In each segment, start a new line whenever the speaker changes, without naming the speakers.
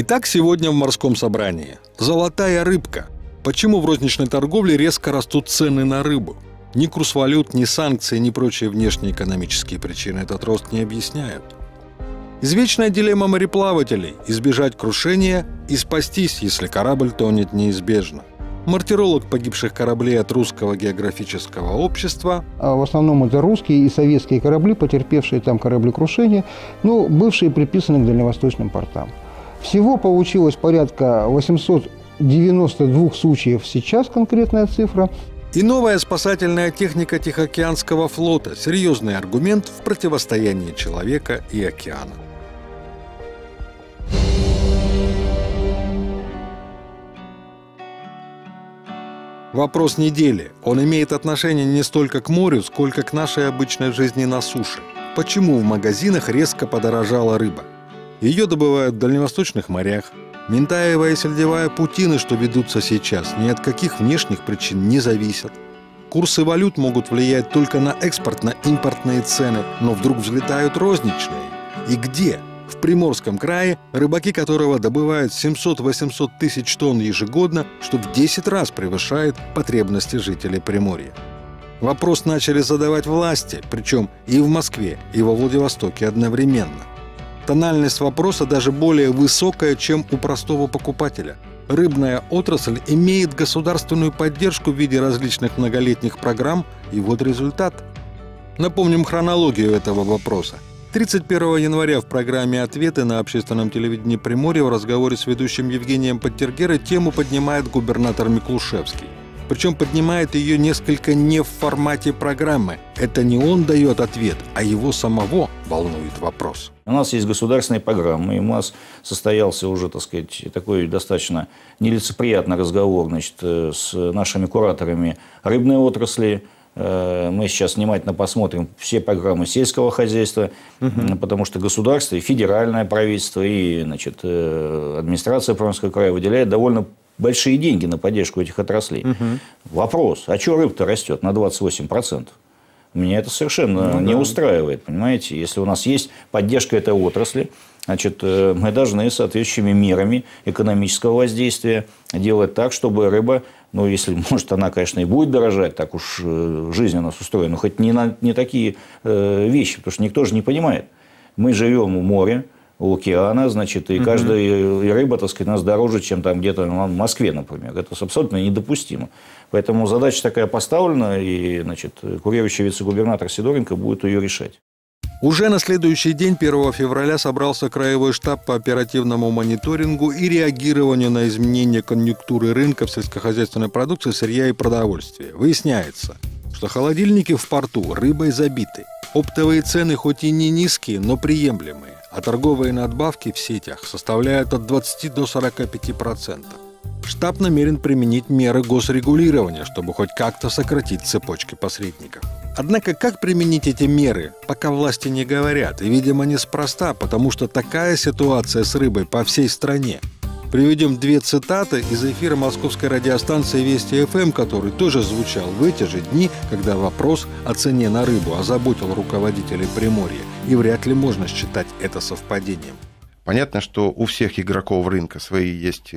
Итак, сегодня в морском собрании. Золотая рыбка. Почему в розничной торговле резко растут цены на рыбу? Ни курс валют, ни санкции, ни прочие внешнеэкономические причины этот рост не объясняют. Извечная дилемма мореплавателей – избежать крушения и спастись, если корабль тонет неизбежно. Мартиролог погибших кораблей от русского географического общества.
А в основном это русские и советские корабли, потерпевшие там кораблекрушение, но бывшие приписаны к дальневосточным портам. Всего получилось порядка 892 случаев сейчас конкретная цифра.
И новая спасательная техника Тихоокеанского флота – серьезный аргумент в противостоянии человека и океана. Вопрос недели. Он имеет отношение не столько к морю, сколько к нашей обычной жизни на суше. Почему в магазинах резко подорожала рыба? Ее добывают в дальневосточных морях. Ментаева и сельдевая путины, что ведутся сейчас, ни от каких внешних причин не зависят. Курсы валют могут влиять только на экспортно-импортные цены, но вдруг взлетают розничные. И где? В Приморском крае, рыбаки которого добывают 700-800 тысяч тонн ежегодно, что в 10 раз превышает потребности жителей Приморья. Вопрос начали задавать власти, причем и в Москве, и во Владивостоке одновременно – Тональность вопроса даже более высокая, чем у простого покупателя. Рыбная отрасль имеет государственную поддержку в виде различных многолетних программ, и вот результат. Напомним хронологию этого вопроса. 31 января в программе «Ответы» на общественном телевидении Приморья в разговоре с ведущим Евгением Подтергера тему поднимает губернатор Миклушевский. Причем поднимает ее несколько не в формате программы. Это не он дает ответ, а его самого волнует вопрос.
У нас есть государственные программы, и у нас состоялся уже, так сказать, такой достаточно нелицеприятный разговор значит, э, с нашими кураторами рыбной отрасли, э, мы сейчас внимательно посмотрим все программы сельского хозяйства, угу. потому что государство, и федеральное правительство, и значит, э, администрация Промского края выделяет довольно большие деньги на поддержку этих отраслей. Угу. Вопрос, а что рыб-то растет на 28%? Меня это совершенно ну, не да. устраивает, понимаете? Если у нас есть поддержка этой отрасли, значит, э, мы должны соответствующими мерами экономического воздействия делать так, чтобы рыба, ну, если, может, она, конечно, и будет дорожать, так уж э, жизнь у нас устроена, но хоть не, на, не такие э, вещи, потому что никто же не понимает. Мы живем у моря, у океана, значит, и угу. каждая и рыба, так сказать, нас дороже, чем там где-то в Москве, например. Это абсолютно недопустимо. Поэтому задача такая поставлена, и, значит, курирующий вице-губернатор Сидоренко будет ее решать.
Уже на следующий день, 1 февраля, собрался краевой штаб по оперативному мониторингу и реагированию на изменения конъюнктуры рынков сельскохозяйственной продукции, сырья и продовольствия. Выясняется, что холодильники в порту рыбой забиты. Оптовые цены хоть и не низкие, но приемлемые а торговые надбавки в сетях составляют от 20 до 45%. Штаб намерен применить меры госрегулирования, чтобы хоть как-то сократить цепочки посредников. Однако как применить эти меры, пока власти не говорят, и, видимо, неспроста, потому что такая ситуация с рыбой по всей стране – Приведем две цитаты из эфира московской радиостанции Вести ФМ, который тоже звучал в эти же дни, когда вопрос о цене на рыбу озаботил руководителей Приморья. И вряд ли можно считать это совпадением.
Понятно, что у всех игроков рынка свои есть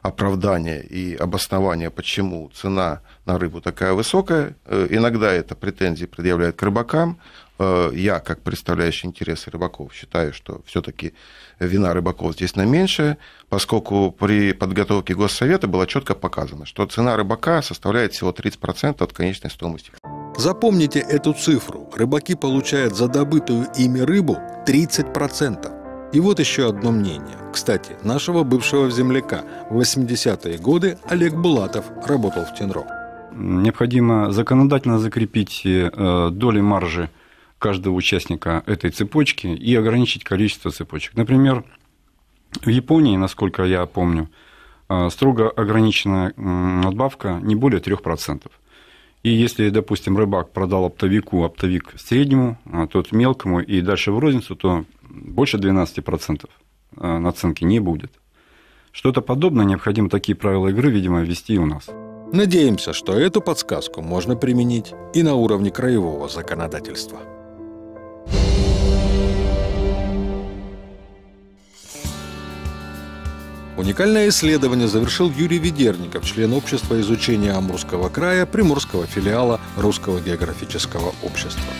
оправдания и обоснования, почему цена на рыбу такая высокая. Э, иногда это претензии предъявляют к рыбакам. Э, я, как представляющий интересы рыбаков, считаю, что все-таки вина рыбаков здесь на меньшее, поскольку при подготовке Госсовета было четко показано, что цена рыбака составляет всего 30% от конечной стоимости.
Запомните эту цифру. Рыбаки получают за добытую ими рыбу 30%. И вот еще одно мнение. Кстати, нашего бывшего земляка в 80-е годы Олег Булатов работал в Тенро.
Необходимо законодательно закрепить э, доли маржи каждого участника этой цепочки и ограничить количество цепочек. Например, в Японии, насколько я помню, э, строго ограничена надбавка не более 3%. И если, допустим, рыбак продал оптовику, оптовик среднему, а тот мелкому и дальше в розницу, то больше 12% э, наценки не будет. Что-то подобное необходимо такие правила игры, видимо, ввести у нас.
Надеемся, что эту подсказку можно применить и на уровне краевого законодательства. Уникальное исследование завершил Юрий Ведерников, член общества изучения Амурского края Приморского филиала Русского географического общества.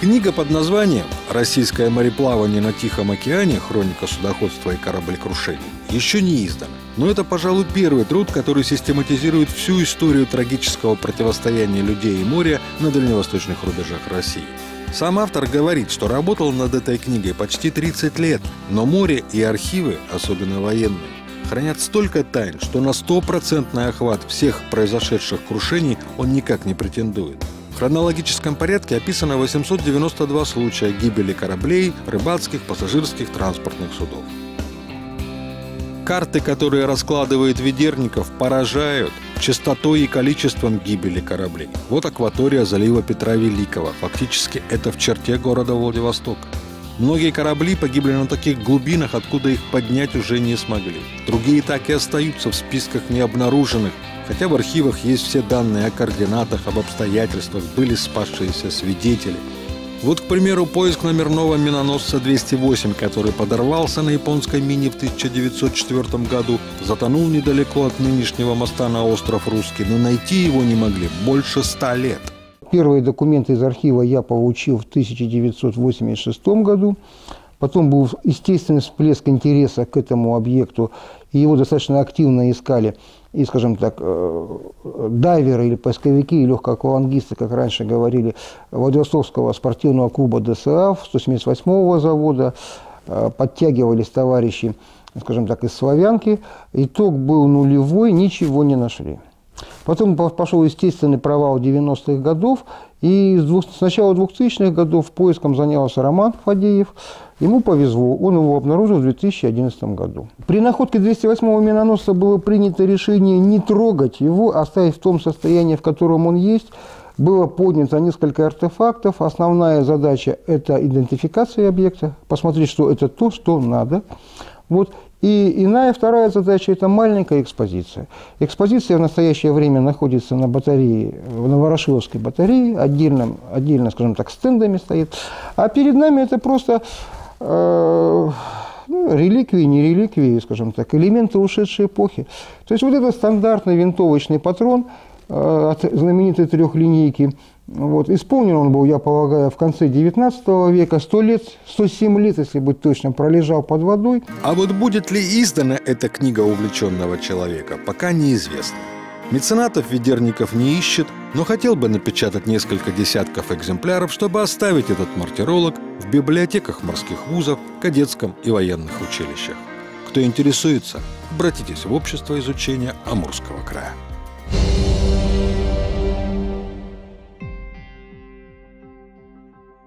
Книга под названием «Российское мореплавание на Тихом океане. Хроника судоходства и кораблекрушений» еще не издана. Но это, пожалуй, первый труд, который систематизирует всю историю трагического противостояния людей и моря на дальневосточных рубежах России. Сам автор говорит, что работал над этой книгой почти 30 лет, но море и архивы, особенно военные, хранят столько тайн, что на стопроцентный охват всех произошедших крушений он никак не претендует. В хронологическом порядке описано 892 случая гибели кораблей, рыбацких, пассажирских, транспортных судов. Карты, которые раскладывает Ведерников, поражают частотой и количеством гибели кораблей. Вот акватория залива Петра Великого. Фактически это в черте города Владивостока. Многие корабли погибли на таких глубинах, откуда их поднять уже не смогли. Другие так и остаются в списках необнаруженных, хотя в архивах есть все данные о координатах, об обстоятельствах, были спасшиеся свидетели. Вот, к примеру, поиск номерного миноносца 208, который подорвался на японской мине в 1904 году, затонул недалеко от нынешнего моста на остров Русский, но найти его не могли больше ста лет.
Первые документы из архива я получил в 1986 году. Потом был естественный всплеск интереса к этому объекту, и его достаточно активно искали и, скажем так, э, дайверы или поисковики, и легкоаквалангисты, как раньше говорили, Владивостокского спортивного клуба ДСА, 178-го завода, э, подтягивались товарищи, скажем так, из Славянки. Итог был нулевой, ничего не нашли. Потом пошел естественный провал 90-х годов, и с начала 2000-х годов поиском занялся Роман Фадеев. Ему повезло, он его обнаружил в 2011 году. При находке 208-го миноносца было принято решение не трогать его, оставить в том состоянии, в котором он есть. Было поднято несколько артефактов. Основная задача – это идентификация объекта, посмотреть, что это то, что надо. Вот. И иная вторая задача – это маленькая экспозиция. Экспозиция в настоящее время находится на батарее, на Ворошиловской батарее, отдельно, отдельно, скажем так, стендами стоит. А перед нами это просто э, ну, реликвии, не реликвии, скажем так, элементы ушедшей эпохи. То есть вот этот стандартный винтовочный патрон э, от знаменитой трехлинейки – вот. Исполнен он был, я полагаю, в конце 19 века, 100 лет, 107 лет, если быть точным, пролежал под водой.
А вот будет ли издана эта книга увлеченного человека, пока неизвестно. Меценатов Ведерников не ищет, но хотел бы напечатать несколько десятков экземпляров, чтобы оставить этот мартиролог в библиотеках морских вузов, кадетском и военных училищах. Кто интересуется, обратитесь в общество изучения Амурского края.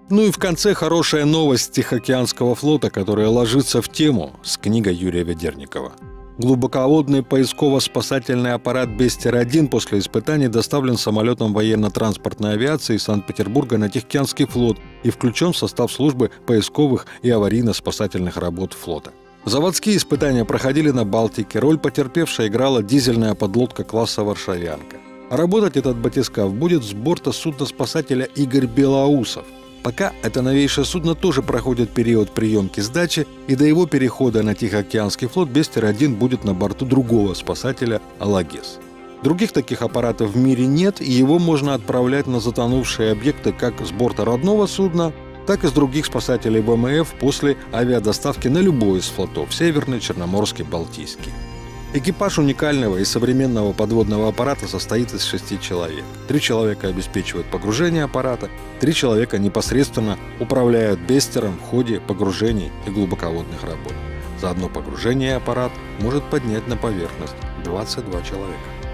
Ну и в конце хорошая новость Тихоокеанского флота, которая ложится в тему с книгой Юрия Ведерникова. Глубоководный поисково-спасательный аппарат «Бестер-1» после испытаний доставлен самолетом военно-транспортной авиации Санкт-Петербурга на Тихоокеанский флот и включен в состав службы поисковых и аварийно-спасательных работ флота. Заводские испытания проходили на Балтике, роль потерпевшая играла дизельная подлодка класса «Варшавянка». работать этот батискаф будет с борта судна-спасателя Игорь Белоусов – Пока это новейшее судно тоже проходит период приемки сдачи, и до его перехода на Тихоокеанский флот Бестер-1 будет на борту другого спасателя «Алагес». Других таких аппаратов в мире нет, и его можно отправлять на затонувшие объекты как с борта родного судна, так и с других спасателей ВМФ после авиадоставки на любой из флотов – Северный, Черноморский, Балтийский. Экипаж уникального и современного подводного аппарата состоит из шести человек. Три человека обеспечивают погружение аппарата, три человека непосредственно управляют бестером в ходе погружений и глубоководных работ. За одно погружение аппарат может поднять на поверхность 22 человека.